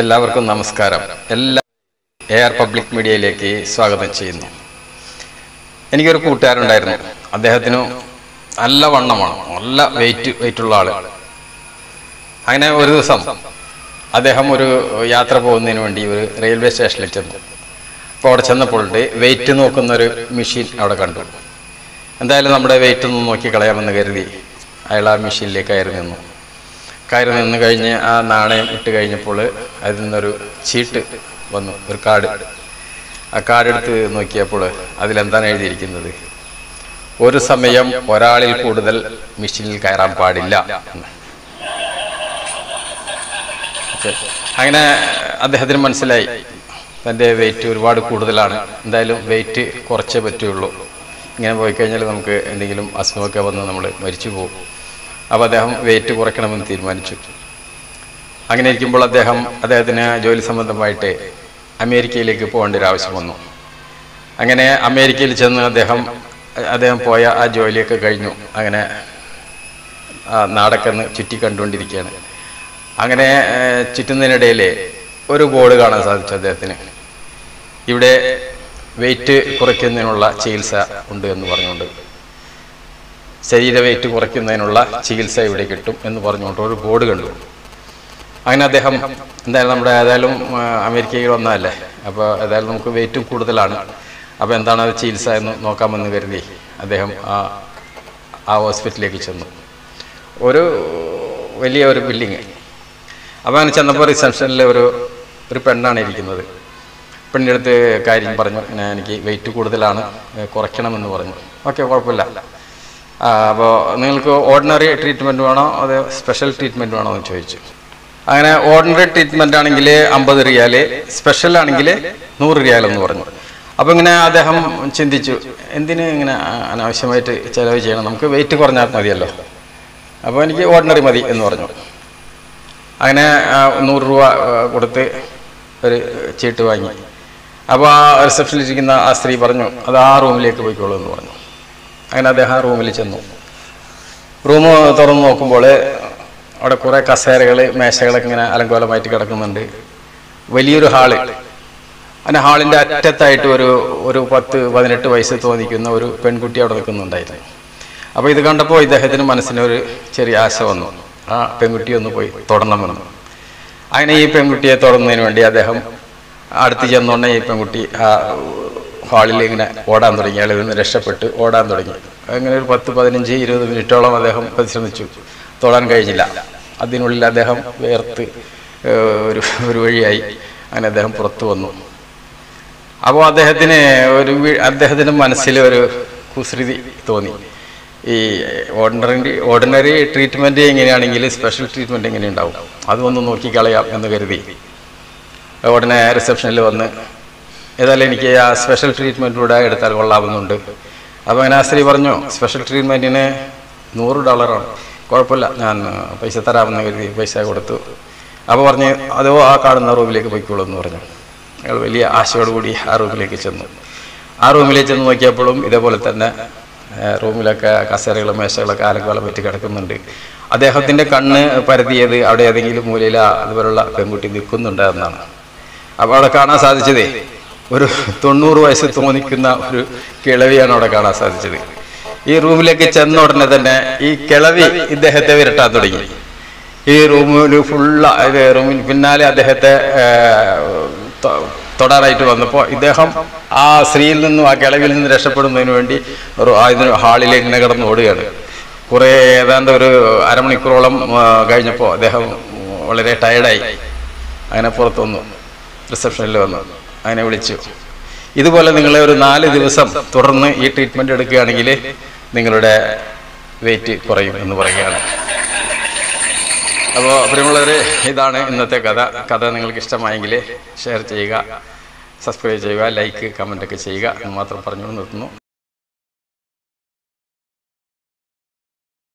എല്ലാവർക്കും നമസ്കാരം. എല്ലാ എ ആർ പബ്ലിക് മീഡിയയിലേക്ക് സ്വാഗതം ചെയ്യുന്നു. എനിക്കൊരു കൂട്ടുകാരുണ്ടായിരുന്നു അദ്ദേഹത്തിന് നല്ല വണ്ണമാണ് നല്ല വെയിറ്റ് വെയിറ്റുള്ള ആൾ. അങ്ങനെ ഒരു ദിവസം അദ്ദേഹം ഒരു യാത്ര പോകുന്നതിന് വേണ്ടി ഒരു റെയിൽവേ സ്റ്റേഷനിൽ ചെന്നു. അപ്പോൾ അവിടെ ചെന്നപ്പോൾ വെയിറ്റ് നോക്കുന്ന ഒരു മെഷീൻ അവിടെ കണ്ടു. എന്തായാലും നമ്മുടെ വെയിറ്റ് ഒന്ന് നോക്കി കളയാമെന്ന് കരുതി അയാൾ ആ മെഷീനിലേക്ക് കയറി നിന്നു. കയറി നിന്ന് കഴിഞ്ഞ് ആ നാണയം ഇട്ട് കഴിഞ്ഞപ്പോൾ അതിൽ നിന്നൊരു ചീട്ട് വന്നു ഒരു കാർഡ്. ആ കാർഡ് എടുത്ത് നോക്കിയപ്പോൾ അതിലെന്താണ് എഴുതിയിരിക്കുന്നത്? ഒരു സമയം ഒരാളിൽ കൂടുതൽ മെഷീനിൽ കയറാൻ പാടില്ല അങ്ങനെ അദ്ദേഹത്തിന് മനസ്സിലായി തന്റെ വെയിറ്റ് ഒരുപാട് കൂടുതലാണ്. എന്തായാലും വെയിറ്റ് കുറച്ചേ പറ്റുള്ളൂ. ഇങ്ങനെ പോയി കഴിഞ്ഞാൽ നമുക്ക് എന്തെങ്കിലും അസുഖമൊക്കെ വന്ന് നമ്മൾ മരിച്ചു പോകും. അപ്പോൾ അദ്ദേഹം വെയിറ്റ് കുറയ്ക്കണമെന്ന് തീരുമാനിച്ചു. അങ്ങനെ ഇരിക്കുമ്പോൾ അദ്ദേഹം അദ്ദേഹത്തിന് ജോലി സംബന്ധമായിട്ട് അമേരിക്കയിലേക്ക് പോകേണ്ട ഒരു ആവശ്യം വന്നു. അങ്ങനെ അമേരിക്കയിൽ ചെന്ന് അദ്ദേഹം അദ്ദേഹം പോയ ആ ജോലിയൊക്കെ കഴിഞ്ഞു. അങ്ങനെ നാടൊക്കെ ചുറ്റി കണ്ടുകൊണ്ടിരിക്കുകയാണ്. അങ്ങനെ ചുറ്റുന്നതിനിടയിൽ ഒരു ബോർഡ് കാണാൻ സാധിച്ചു അദ്ദേഹത്തിന്. ഇവിടെ വെയിറ്റ് കുറയ്ക്കുന്നതിനുള്ള ചികിത്സ ഉണ്ട് എന്ന് പറഞ്ഞുകൊണ്ട്. ശരീര വെയിറ്റ് കുറയ്ക്കുന്നതിനുള്ള ചികിത്സ ഇവിടെ കിട്ടും എന്ന് പറഞ്ഞുകൊണ്ട് ഒരു ബോർഡ് കണ്ടു. അങ്ങനെ അദ്ദേഹം എന്തായാലും നമ്മുടെ ഏതായാലും അമേരിക്കയിൽ വന്നതല്ലേ? അപ്പോൾ ഏതായാലും നമുക്ക് വെയിറ്റും കൂടുതലാണ്. അപ്പോൾ എന്താണ് അത് ചികിത്സ എന്ന് നോക്കാമെന്ന് കരുതി അദ്ദേഹം ആ ആ ഹോസ്പിറ്റലിലേക്ക് ചെന്നു. ഒരു വലിയ ഒരു ബിൽഡിങ്. അപ്പോൾ അങ്ങനെ ചെന്നപ്പോൾ റിസപ്ഷനിൽ ഒരു ഒരു പെണ്ണാണ് ഇരിക്കുന്നത്. പെണ്ണിന്റെ അടുത്ത് കാര്യം പറഞ്ഞു എനിക്ക് വെയിറ്റ് കൂടുതലാണ് കുറയ്ക്കണമെന്ന് പറഞ്ഞു. ഓക്കെ കുഴപ്പമില്ല. അപ്പോൾ നിങ്ങൾക്ക് ഓർഡിനറി ട്രീറ്റ്മെന്റ് വേണോ അതോ സ്പെഷ്യൽ ട്രീറ്റ്മെന്റ് വേണോ എന്ന് ചോദിച്ചു. അങ്ങനെ ഓർഡിനറി ട്രീറ്റ്മെന്റ് ആണെങ്കിൽ അമ്പത് റിയാൽ സ്പെഷ്യൽ ആണെങ്കിൽ നൂറ് റിയാൽ എന്ന് പറഞ്ഞു. അപ്പോൾ ഇങ്ങനെ അദ്ദേഹം ചിന്തിച്ചു എന്തിന് ഇങ്ങനെ അനാവശ്യമായിട്ട് ചിലവ് ചെയ്യണം? നമുക്ക് വെയിറ്റ് കുറഞ്ഞാൽ മതിയല്ലോ. അപ്പോൾ എനിക്ക് ഓർഡിനറി മതി എന്ന് പറഞ്ഞു. അങ്ങനെ നൂറ് രൂപ കൊടുത്ത് ഒരു ചീട്ട് വാങ്ങി. അപ്പോൾ ആ റിസപ്ഷനിലിരിക്കുന്ന ആ സ്ത്രീ പറഞ്ഞു അത് ആ റൂമിലേക്ക് പോയിക്കോളൂ എന്ന് പറഞ്ഞു. അങ്ങനെ അദ്ദേഹം റൂമിൽ ചെന്നു. റൂം തുറന്ന് നോക്കുമ്പോൾ അവിടെ കുറേ കസേരകൾ മേശകളൊക്കെ ഇങ്ങനെ അലങ്കോലമായിട്ട് കിടക്കുന്നുണ്ട്. വലിയൊരു ഹാൾ. അങ്ങനെ ഹാളിന്റെ അറ്റത്തായിട്ട് ഒരു ഒരു പത്ത് പതിനെട്ട് വയസ്സ് തോന്നിക്കുന്ന ഒരു പെൺകുട്ടി അവിടെ നിൽക്കുന്നുണ്ടായിരുന്നു. അപ്പോൾ ഇത് കണ്ടപ്പോൾ ഇദ്ദേഹത്തിന് മനസ്സിനൊരു ചെറിയ ആശ വന്നു. ആ പെൺകുട്ടി ഒന്ന് പോയി തൊടണമെന്ന് അങ്ങനെ ഈ പെൺകുട്ടിയെ തുടങ്ങുന്നതിന് വേണ്ടി അദ്ദേഹം അടുത്ത് ചെന്നുകൊണ്ടേ ഈ പെൺകുട്ടി ആ ഹാളിൽ ഇങ്ങനെ ഓടാൻ തുടങ്ങി. അയാൾ നിന്ന് രക്ഷപ്പെട്ട് ഓടാൻ തുടങ്ങി. അങ്ങനെ ഒരു പത്ത് പതിനഞ്ച് ഇരുപത് മിനിറ്റോളം അദ്ദേഹം പരിശ്രമിച്ചു. തൊടാൻ കഴിഞ്ഞില്ല. അതിനുള്ളിൽ അദ്ദേഹം വേർത്ത് ഒരു ഒരു വഴിയായി അങ്ങനെ അദ്ദേഹം പുറത്തു വന്നു. അപ്പോൾ അദ്ദേഹത്തിന് ഒരു അദ്ദേഹത്തിന് മനസ്സിൽ ഒരു കുസൃതി തോന്നി. ഈ ഓർഡിനറി ഓർഡിനറി ട്രീറ്റ്മെന്റ് എങ്ങനെയാണെങ്കിൽ സ്പെഷ്യൽ ട്രീറ്റ്മെന്റ് എങ്ങനെയുണ്ടാവും? അതൊന്ന് നോക്കിക്കളയാം എന്ന് കരുതി. ഉടനെ റിസപ്ഷനിൽ വന്ന് ഏതായാലും എനിക്ക് ആ സ്പെഷ്യൽ ട്രീറ്റ്മെന്റിലൂടെ എടുത്താൽ കൊള്ളാവുന്നുണ്ട്. അപ്പോൾ അങ്ങനെ ആ സ്ത്രീ പറഞ്ഞു സ്പെഷ്യൽ ട്രീറ്റ്മെന്റിന് നൂറ് ഡോളറാണ് കുഴപ്പമില്ല ഞാൻ പൈസ തരാമെന്ന് കരുതി പൈസ കൊടുത്തു. അപ്പോൾ പറഞ്ഞ് അതോ ആ കാണുന്ന റൂമിലേക്ക് പോയിക്കോളൂ എന്ന് പറഞ്ഞു. അയാൾ വലിയ ആശയോടുകൂടി ആ റൂമിലേക്ക് ചെന്നു. ആ റൂമിലേക്ക് ചെന്ന് നോക്കിയപ്പോഴും ഇതേപോലെ തന്നെ റൂമിലൊക്കെ കസേരകളും മേശകളൊക്കെ ആലക്കുകളെ പറ്റി കിടക്കുന്നുണ്ട്. അദ്ദേഹത്തിന്റെ കണ്ണ് പരതിയത് അവിടെ ഏതെങ്കിലും മൂലയില അതുപോലുള്ള പെൺകുട്ടി നിൽക്കുന്നുണ്ട് എന്നാണ്. അപ്പോൾ അവിടെ കാണാൻ സാധിച്ചതേ ഒരു തൊണ്ണൂറ് വയസ്സ് തോന്നിക്കുന്ന ഒരു കിളവിയാണ് അവിടെ കാണാൻ സാധിച്ചത്. ഈ റൂമിലേക്ക് ചെന്ന ഉടനെ തന്നെ ഈ കിളവി ഇദ്ദേഹത്തെ വിരട്ടാൻ തുടങ്ങി. ഈ റൂമിൽ ഫുള്ള റൂമിൽ പിന്നാലെ അദ്ദേഹത്തെ തൊടാനായിട്ട് വന്നപ്പോൾ ഇദ്ദേഹം ആ സ്ത്രീയിൽ നിന്നും ആ കിളവിൽ നിന്ന് രക്ഷപ്പെടുന്നതിന് വേണ്ടി അതിന് ഹാളിൽ ഇങ്ങനെ കിടന്ന് ഓടുകയാണ്. കുറേ ഏതാണ്ട് ഒരു അരമണിക്കൂറോളം കഴിഞ്ഞപ്പോൾ അദ്ദേഹം വളരെ ടയർഡായി അങ്ങനെ പുറത്തു വന്നു. റിസപ്ഷനിൽ വന്നു. അങ്ങനെ വിളിച്ചു. ഇതുപോലെ നിങ്ങളെ ഒരു നാല് ദിവസം തുടർന്ന് ഈ ട്രീറ്റ്മെന്റ് എടുക്കുകയാണെങ്കിൽ നിങ്ങളുടെ വെയിറ്റ് കുറയും എന്ന് പറയുകയാണ്. അപ്പോൾ പ്രിയമുള്ളവരെ ഇതാണ് ഇന്നത്തെ കഥ. കഥ നിങ്ങൾക്ക് ഇഷ്ടമായെങ്കിൽ ഷെയർ ചെയ്യുക സബ്സ്ക്രൈബ് ചെയ്യുക ലൈക്ക് കമന്റൊക്കെ ചെയ്യുക എന്ന് മാത്രം പറഞ്ഞുകൊണ്ട് നിർത്തുന്നു.